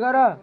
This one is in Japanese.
から